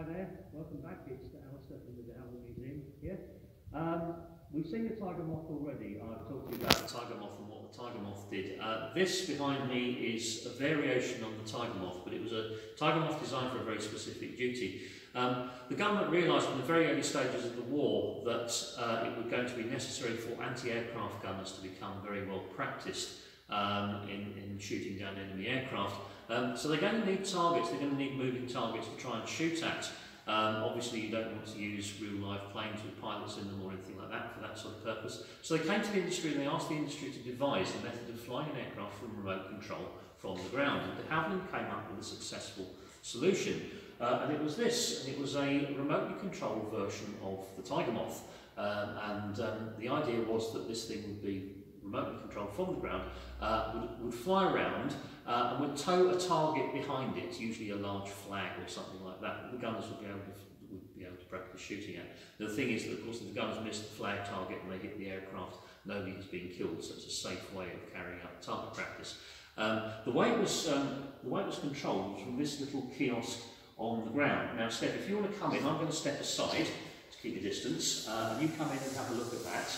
Hi there, welcome back. It's Alistair from the Howell Museum here. Um, we've seen the tiger moth already. I've talked to you about the tiger moth and what the tiger moth did. Uh, this behind me is a variation on the tiger moth, but it was a tiger moth designed for a very specific duty. Um, the government realised in the very early stages of the war that uh, it was going to be necessary for anti-aircraft gunners to become very well practised um, in, in shooting down enemy aircraft. Um, so they're going to need targets, they're going to need moving targets to try and shoot at. Um, obviously you don't want to use real life planes with pilots in them or anything like that for that sort of purpose. So they came to the industry and they asked the industry to devise a method of flying an aircraft from remote control from the ground. And de Havilland came up with a successful solution. Uh, and it was this, and it was a remotely controlled version of the Tiger Moth. Um, and um, the idea was that this thing would be remotely controlled from the ground, uh, would, would fly around uh, and would tow a target behind it, usually a large flag or something like that, the gunners would be able to would be able to practice shooting at. The thing is that, of course, if the gunners miss the flag target and they hit the aircraft, nobody has been killed, so it's a safe way of carrying out target practice. Um, the way it was um, the way it was controlled was from this little kiosk on the ground. Now, Steph, if you want to come in, I'm going to step aside to keep your distance, uh, you come in and have a look at that.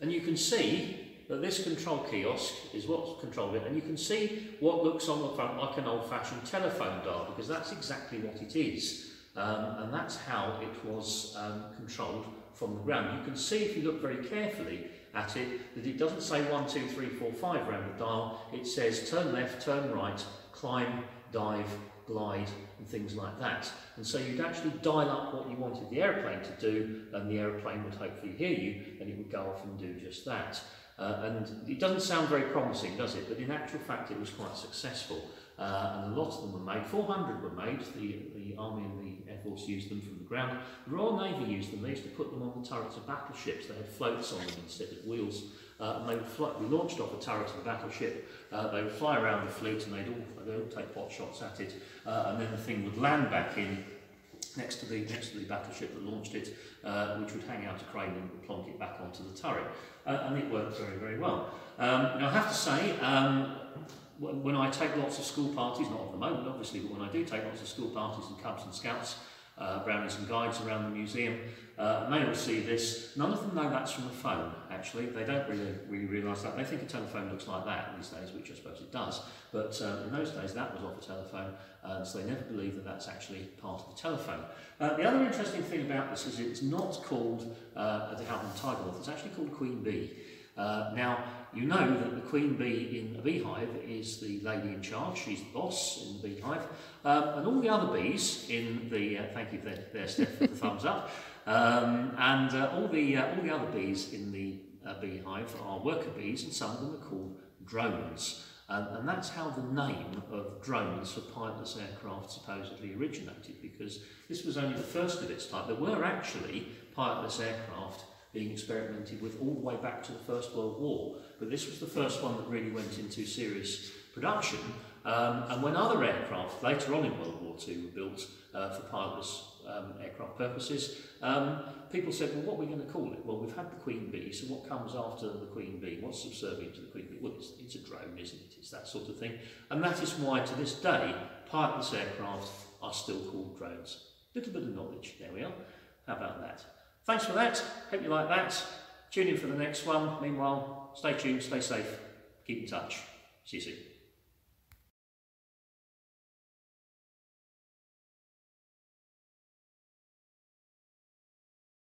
And you can see that this control kiosk is what's controlled it, and you can see what looks on the front like an old-fashioned telephone dial, because that's exactly what it is. Um, and that's how it was um, controlled from the ground. You can see if you look very carefully at it that it doesn't say 1, 2, 3, 4, 5 around the dial. It says turn left, turn right, climb, dive, glide and things like that. And so you'd actually dial up what you wanted the aeroplane to do and the aeroplane would hopefully hear you and it would go off and do just that. Uh, and it doesn't sound very promising, does it? But in actual fact, it was quite successful. Uh, and a lot of them were made. 400 were made. The, the Army and the Air Force used them from the ground. The Royal Navy used them. They used to put them on the turrets of battleships. They had floats on them instead of wheels. Uh, and they would fly, we launched off a turret of a battleship. Uh, they would fly around the fleet and they'd all, they'd all take pot shots at it. Uh, and then the thing would land back in next to the next to the battleship that launched it, uh, which would hang out a crane and plonk it back onto the turret. Uh, and it worked very, very well. Um, now, I have to say, um, when I take lots of school parties, not at the moment obviously, but when I do take lots of school parties and Cubs and Scouts, uh, brownies and guides around the museum, uh, they all see this. None of them know that's from a phone, actually. They don't really, really realise that. They think a telephone looks like that these days, which I suppose it does. But uh, in those days, that was off a telephone, uh, so they never believe that that's actually part of the telephone. Uh, the other interesting thing about this is it's not called uh, the Houghton Tiger it's actually called Queen Bee. Uh, now, you know that the queen bee in a beehive is the lady in charge, she's the boss in the beehive, um, and all the other bees in the, uh, thank you there, Steph for the thumbs up, um, and uh, all, the, uh, all the other bees in the uh, beehive are worker bees, and some of them are called drones. Um, and that's how the name of drones for pilotless aircraft supposedly originated, because this was only the first of its type. There were actually pilotless aircraft being experimented with all the way back to the First World War. But this was the first one that really went into serious production. Um, and when other aircraft later on in World War II were built uh, for pilotless um, aircraft purposes, um, people said, well, what are we going to call it? Well, we've had the Queen Bee, so what comes after the Queen Bee? What's subservient to the Queen Bee? Well, it's, it's a drone, isn't it? It's that sort of thing. And that is why, to this day, pilotless aircraft are still called drones. Little bit of knowledge, there we are. How about that? Thanks for that. Hope you like that. Tune in for the next one. Meanwhile, stay tuned, stay safe, keep in touch. See you soon.